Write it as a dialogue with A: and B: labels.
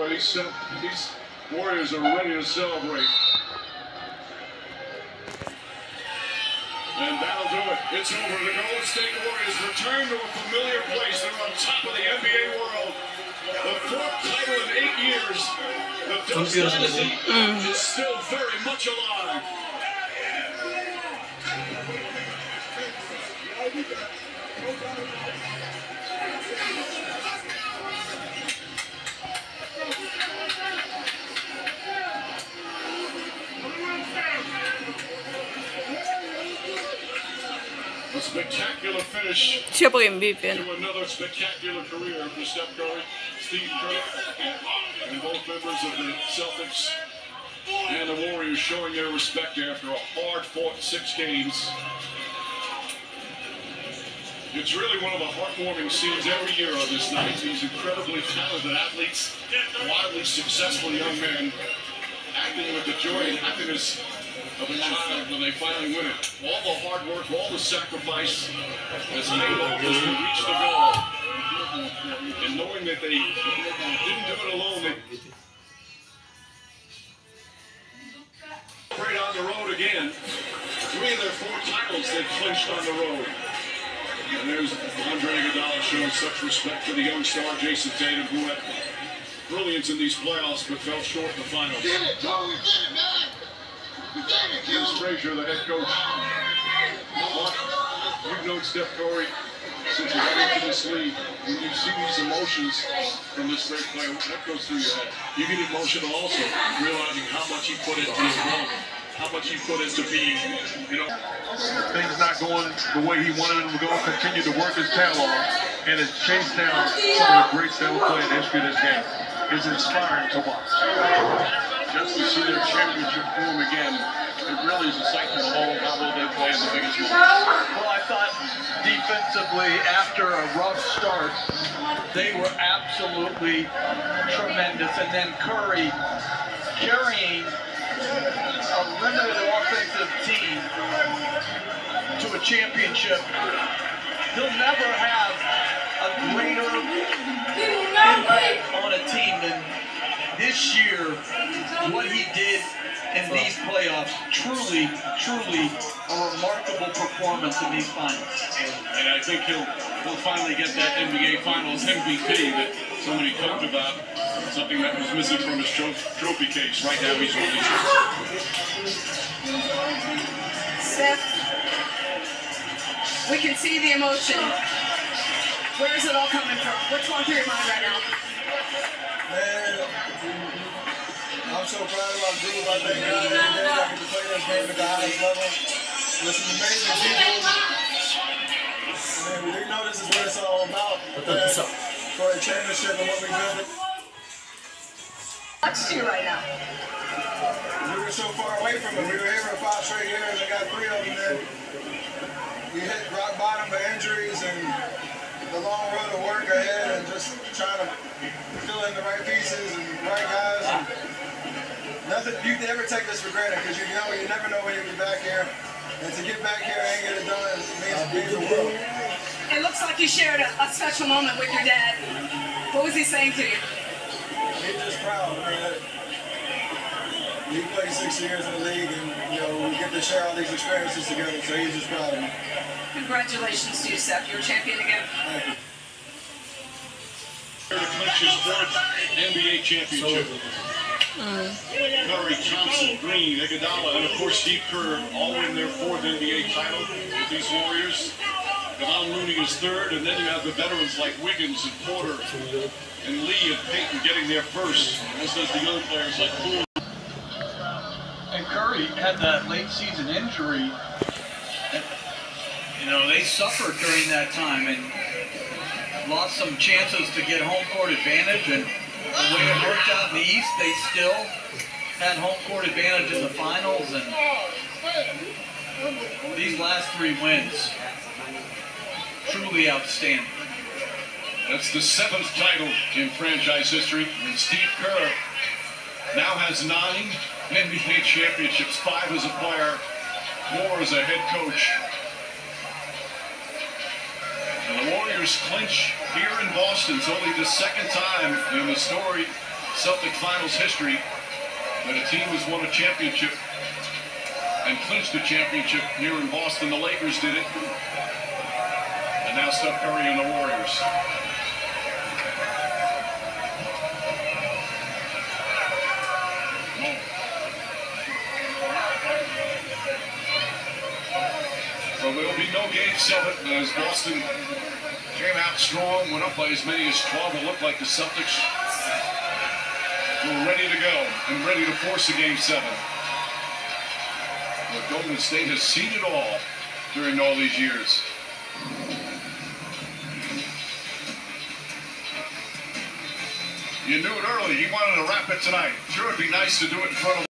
A: boy, these, these Warriors are ready to celebrate. And that'll do it. It's over. The Golden State Warriors return to a familiar place. They're on top of the NBA world. The fourth title in eight years. The Dust Dynasty is still very much alive. A spectacular finish
B: Siya po yung
A: to another spectacular career for Steph Curry, Steve Kerr, and both members of the Celtics and the Warriors showing their respect after a hard-fought six games. It's really one of the heartwarming scenes every year on this night. These incredibly talented athletes, wildly successful young men, acting with the joy and happiness of a child when they finally win it. All the hard work, all the sacrifice has off as they reach the goal. And knowing that they didn't do it alone, they Great on the road again. Three of their four titles they clinched on the road. And there's Andre Iguodala showing such respect for the young star Jayson Tatum, who had brilliance in these playoffs but fell short in the finals. Here's Frazier, the head coach. You've known Steph Curry since you got into this league. and you see these emotions from this great player, That goes through your head?
C: you get emotional also, realizing how much he put into his role, how much he put into being, you know,
A: things not going the way he wanted them to go, continue to work his tail off, and has chased down some of the great style of play in the history of this game. It's inspiring to watch. Just to see their championship form again, it really is a sight to behold how well they play in the biggest moments.
D: Well, I thought defensively, after a rough start, they were absolutely tremendous. And then Curry carrying a limited offensive team to a championship. He'll never this year. What he did in these playoffs, truly, truly a remarkable performance in these finals.
C: and I think he'll he'll finally get that NBA Finals MVP that so many talked about, something that was missing from his tro- trophy case. Right now, he's released.
B: Steph, we can see the emotion. Where is it all coming from? What's going through your mind right now?
E: Man, I'm so proud of our group. I thank God every day I get to play this game at the highest level. With some amazing people. Man, we do know this is what it's all about. Man, uh, for a championship and what we built.
B: What's to you right now?
E: We were so far away from it. We were here for five straight years. I got three of them. Then we hit rock bottom for injuries and the long road of work ahead and just trying to fill in the right pieces and the right guys. And nothing, you never take this for granted because you know you never know when you'll be back here. And to get back here and get it done means, means the world.
B: It looks like you shared a, a special moment with your dad. What was he saying to you?
E: He's just proud. I mean, that- he played six years in the league, and you know we get to share all these experiences together. So he's just proud of me.
B: Congratulations to you, Steph. You're a champion again.
E: Thank you.
A: Here to clinch his fourth NBA championship. Curry, Thompson, Green, Iguodala, and of course Steve Kerr all win their fourth NBA title with these Warriors. Kevon Looney is third, and then you have the veterans like Wiggins and Porter and Lee and Payton getting there first, as does the young players like Poole.
D: And Curry had that late season injury. You know, they suffered during that time and lost some chances to get home court advantage. And the way it worked out in the East, they still had home court advantage in the finals. And these last three wins, truly outstanding.
A: That's the seventh title in franchise history, and Steve Kerr now has nine NBA championships, five as a player, more as a head coach. And the Warriors clinch here in Boston. It's only the second time in the story, Celtic finals history that a team has won a championship and clinched a championship here in Boston. The Lakers did it. And now Steph Curry and the Warriors. So there will be no game seven as Boston came out strong, went up by as many as 12. It looked like the Celtics were ready to go and ready to force a game seven. But Golden State has seen it all during all these years. You knew it early. He wanted to wrap it tonight. Sure, it'd be nice to do it in front of